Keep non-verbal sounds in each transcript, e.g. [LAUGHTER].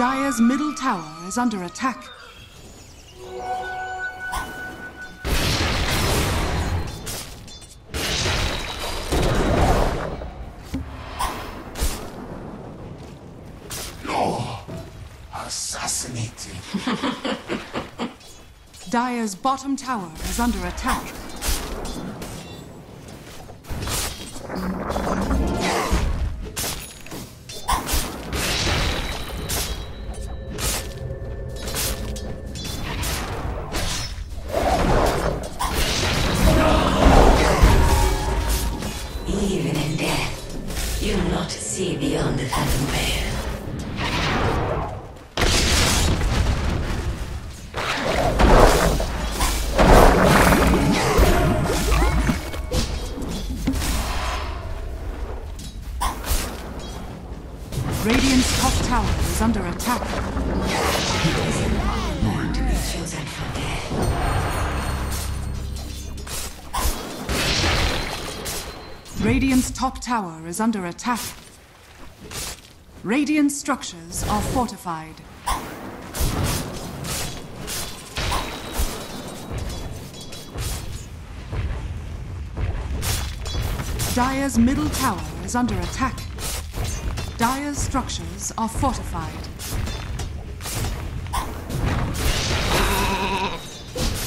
Dire's middle tower is under attack. No! Assassinated. [LAUGHS] Dire's bottom tower is under attack. Radiant's top tower is under attack. Radiant's top tower is under attack. Radiant structures are fortified. Dire's middle tower is under attack. Dire's structures are fortified.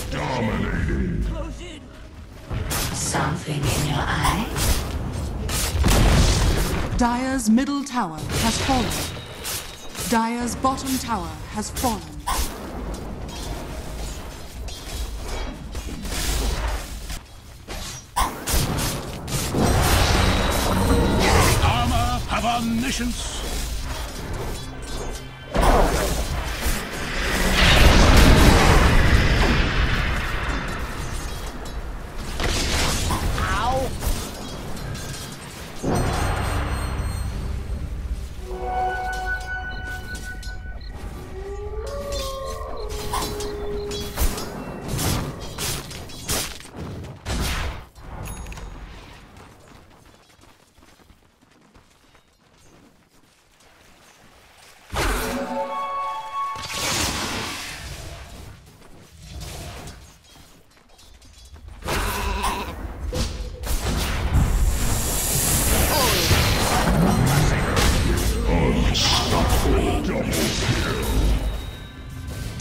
Dominating. Something in your eye? Dire's middle tower has fallen. Dire's bottom tower has fallen. Omniscience.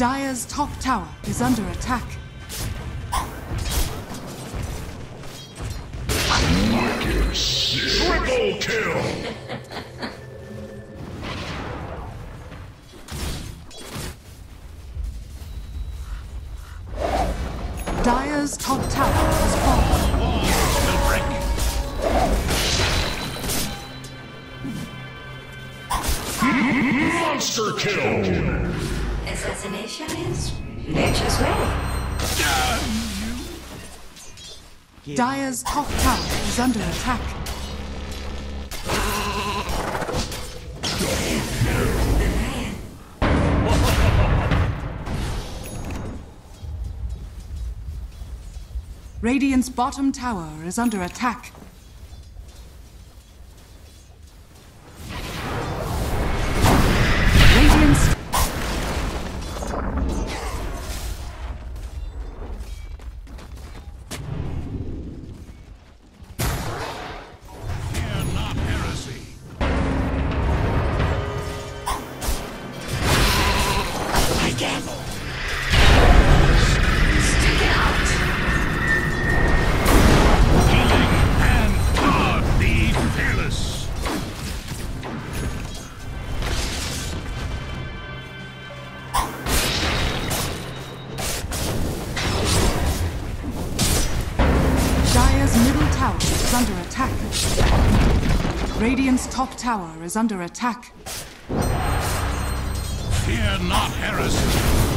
Dire's top tower is under attack. Triple kill. Dire's top tower has fallen. Monster kill. Assassination is nature's way. Dire's top tower is under attack. Radiant's bottom tower is under attack. I gamble. Stick it out! Healing and God be fearless. Dire's middle tower is under attack. Radiant's top tower is under attack. Fear not heresy.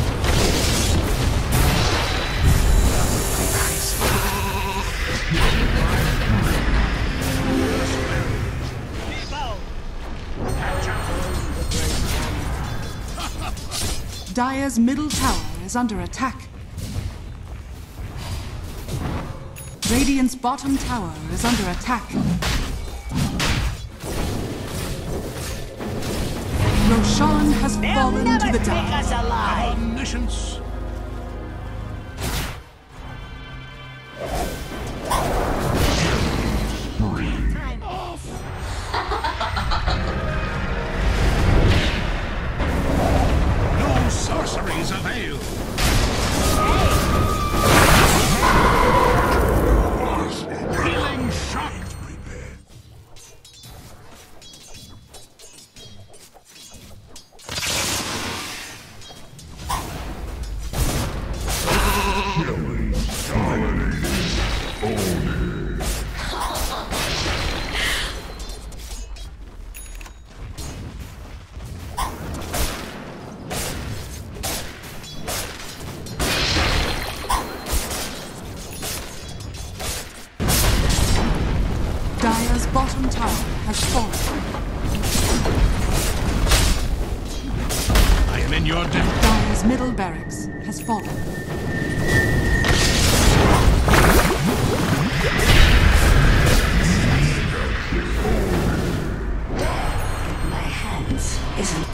Dire's middle tower is under attack. Radiant's bottom tower is under attack. Roshan has They'll fallen to the dark. Omniscience. Bottom tower has fallen. I am in your debt. Dire's middle barracks has fallen. My hands isn't